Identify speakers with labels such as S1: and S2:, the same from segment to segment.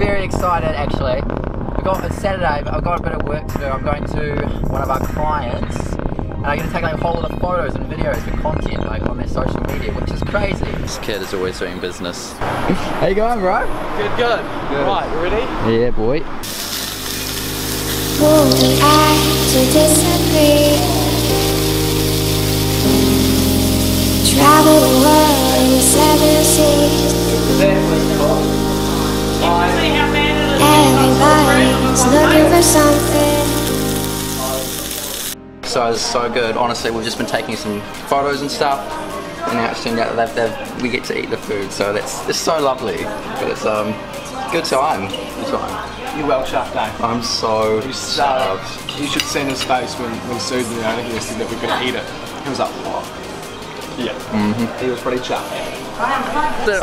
S1: very excited actually. We got it's Saturday, but I've got a bit of work to do. I'm going to one of our clients and I'm gonna take like a whole lot of photos and videos for content like on their social media, which is crazy. This kid is always doing business. How you going, bro?
S2: Good, good.
S1: Good.
S2: Right, you ready?
S1: Yeah, boy.
S3: Who am I to disagree? Travel the Everybody's looking for something.
S1: So it's so good. Honestly, we've just been taking some photos and stuff, and now it's turned out that they've, they've, we get to eat the food. So that's it's so lovely. But it's um good time. Good time.
S2: You're well chuffed, eh?
S1: I'm so
S2: You so,
S1: chuffed.
S2: you should see his face when, when Susan, the owner here, said that we're going to eat it. He was like, what? Yeah. Mm-hmm. He was pretty chuffed.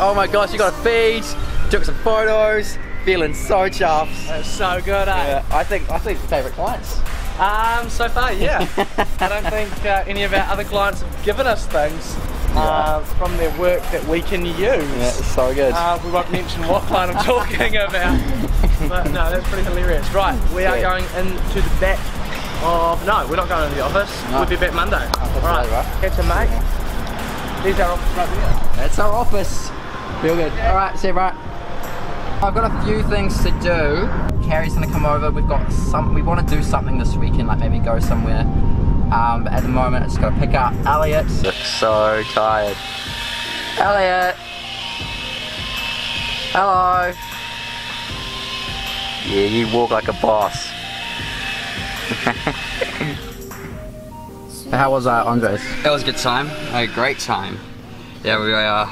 S1: Oh my gosh, you got a feed. Took some photos. Feeling so chuffed.
S2: That's so good, eh?
S1: Yeah, I think I think favourite clients.
S2: Um, so far, yeah. I don't think uh, any of our other clients have given us things uh, from their work that we can use.
S1: Yeah, it's so good.
S2: Uh, we won't mention what client I'm talking about. But no, that's pretty hilarious. Right, we are going into the back of, no, we're not going to the office.
S1: No.
S2: We'll be back Monday. Alright,
S1: right.
S2: catch a mate. There's our office right there.
S1: That's our office. Feel good. All right, see you, right. I've got a few things to do. Ceri's gonna come over. We've got some. We want to do something this weekend, like maybe go somewhere. Um, but at the moment, I just gotta pick up Elliot. Looks so tired. Elliot. Hello. Yeah, you walk like a boss. How was uh, Andres?
S4: That was a good time. A great time. Yeah, we uh,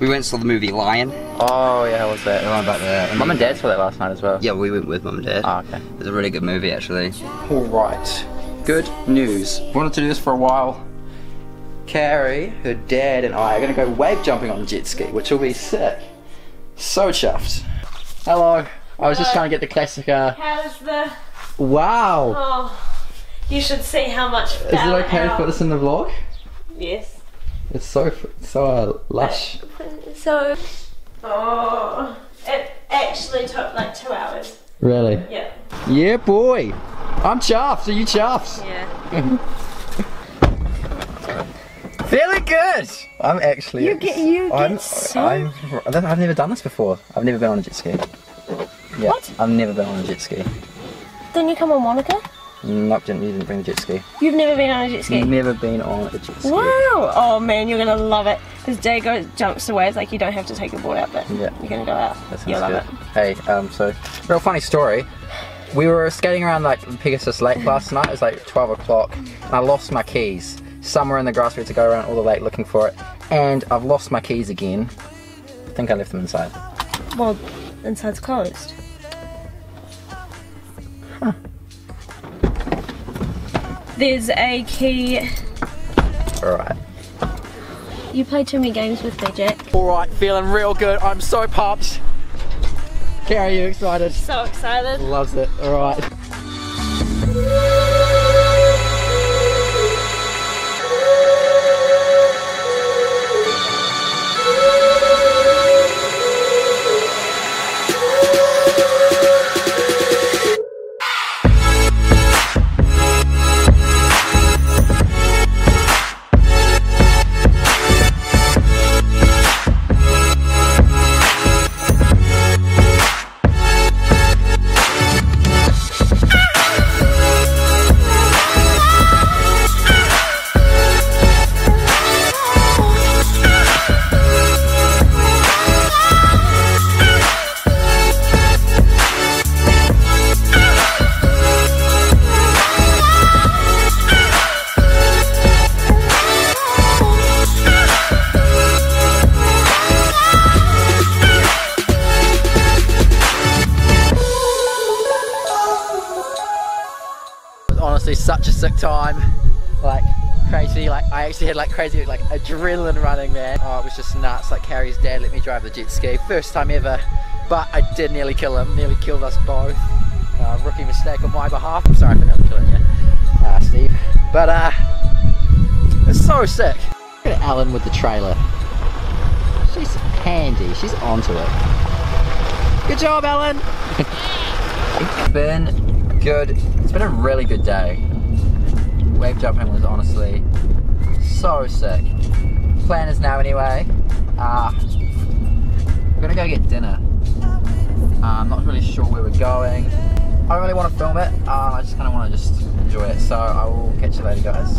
S4: we went and saw the movie Lion.
S1: Oh yeah, how was that?
S4: How about that?
S1: Mum and Dad saw that last night as well.
S4: Yeah, we went with mum and dad.
S1: Oh, okay.
S4: It was a really good movie, actually.
S1: Alright, good news. Wanted to do this for a while. Ceri, her dad, and I are gonna go wave jumping on a jet ski, which will be sick. So chuffed. Hello. I was just trying to get the classic, uh,
S5: How's the?
S1: wow!
S5: Oh, you should see how much.
S1: Is it okay to put this in the vlog?
S5: Yes.
S1: It's so, so uh, lush.
S5: So. Oh, it actually took like two hours.
S1: Really?
S5: Yeah.
S1: Yeah, boy! I'm chuffed. Are you chuffed?
S5: Yeah.
S1: Feeling good. I'm actually.
S5: You get- you get
S1: I'm,
S5: so-
S1: I'm. I've never done this before. I've never been on a jet ski. Yeah,
S5: What?
S1: I've never been on a jet ski.
S5: Didn't you come on Monica?
S1: Nope, didn't, you didn't bring the jet ski.
S5: You've never been on a jet ski.
S1: You've never been on a jet ski.
S5: Wow! Oh man, you're gonna love it. Because Day goes jumps away. It's like you don't have to take your boy out, but
S1: Yeah.
S5: you're gonna go out. You'll love
S1: good.
S5: it.
S1: Hey, um, so real funny story. We were skating around like Pegasus Lake last night. It was like 12 o'clock, and I lost my keys somewhere in the grass. We had to go around all the lake looking for it, and I've lost my keys again. I think I left them inside.
S5: Well, inside's closed. There's a key.
S1: All right.
S5: You play too many games with me, Jack.
S1: All right, feeling real good. I'm so pumped. Ceri, you excited?
S5: So excited.
S1: Loves it. All honestly such a sick time. Like crazy, like I actually had like crazy like adrenaline running man. Oh, it was just nuts. Like Ceri's dad let me drive the jet ski. First time ever. But I did nearly kill him, nearly killed us both. Uh, rookie mistake on my behalf. I'm sorry for nearly killing you, uh, Steve. But uh, it's so sick. Look at Ellen with the trailer. She's handy. She's onto it. Good job, Alan. been good. Been a really good day. Wave jumping was honestly so sick. Plan is now anyway. Uh, we're gonna go get dinner. Uh, I'm not really sure where we're going. I don't really want to film it. Uh, I just kind of want to just enjoy it. So I will catch you later, guys.